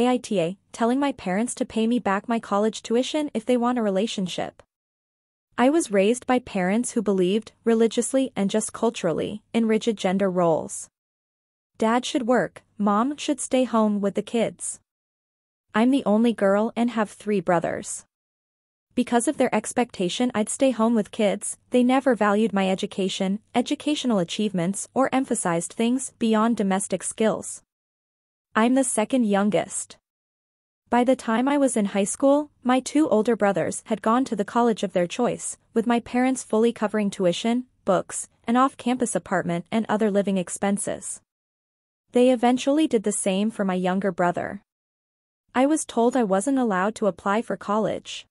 AITA, telling my parents to pay me back my college tuition if they want a relationship. I was raised by parents who believed, religiously and just culturally, in rigid gender roles. Dad should work, mom should stay home with the kids. I'm the only girl and have three brothers. Because of their expectation I'd stay home with kids, they never valued my education, educational achievements or emphasized things beyond domestic skills. I'm the second youngest. By the time I was in high school, my two older brothers had gone to the college of their choice, with my parents fully covering tuition, books, an off-campus apartment and other living expenses. They eventually did the same for my younger brother. I was told I wasn't allowed to apply for college.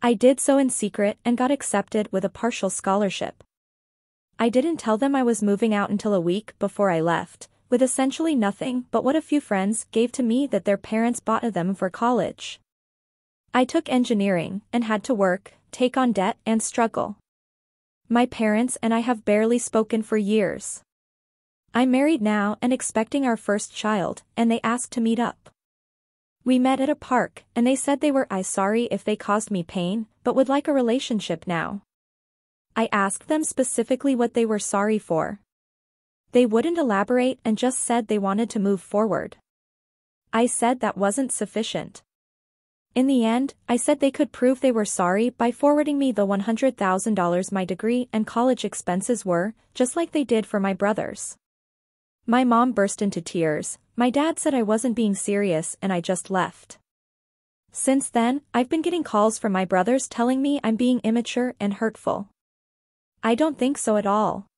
I did so in secret and got accepted with a partial scholarship. I didn't tell them I was moving out until a week before I left, with essentially nothing but what a few friends gave to me that their parents bought of them for college. I took engineering and had to work, take on debt and struggle. My parents and I have barely spoken for years. I'm married now and expecting our first child, and they asked to meet up. We met at a park, and they said they were I sorry if they caused me pain, but would like a relationship now. I asked them specifically what they were sorry for. They wouldn't elaborate and just said they wanted to move forward. I said that wasn't sufficient. In the end, I said they could prove they were sorry by forwarding me the $100,000 my degree and college expenses were, just like they did for my brothers. My mom burst into tears, my dad said I wasn't being serious and I just left. Since then, I've been getting calls from my brothers telling me I'm being immature and hurtful. I don't think so at all.